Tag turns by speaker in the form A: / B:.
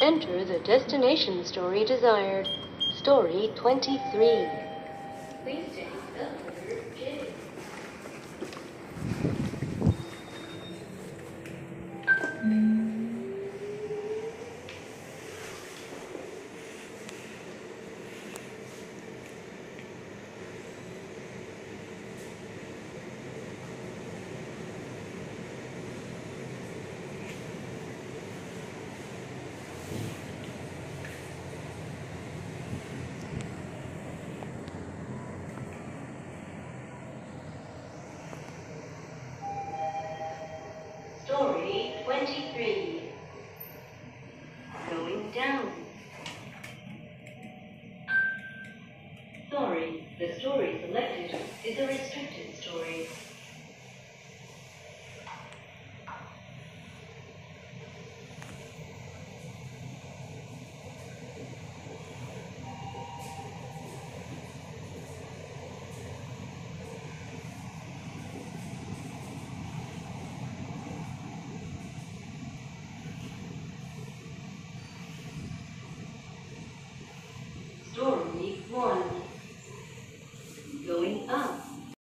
A: Enter the destination story desired. Story 23. 23. Going down. Sorry, the story selected is a restricted Story 1.